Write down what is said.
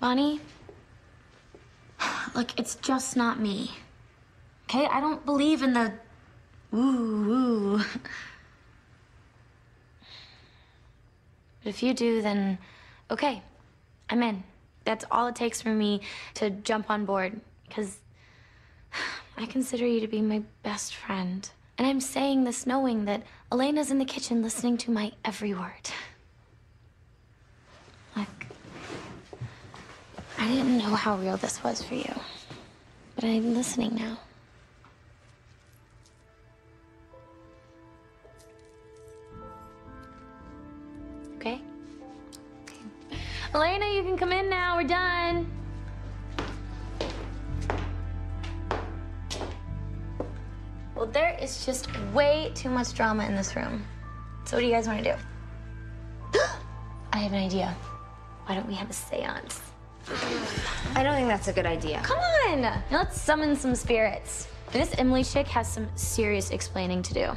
Bonnie, look, it's just not me. Okay? I don't believe in the woo woo. But if you do, then okay, I'm in. That's all it takes for me to jump on board, because I consider you to be my best friend. And I'm saying this knowing that Elena's in the kitchen listening to my every word. Look, I didn't know how real this was for you, but I'm listening now. Okay? okay? Elena, you can come in now. We're done. Well, there is just way too much drama in this room. So what do you guys want to do? I have an idea. Why don't we have a seance? I don't think that's a good idea. Come on! Now let's summon some spirits. This Emily chick has some serious explaining to do.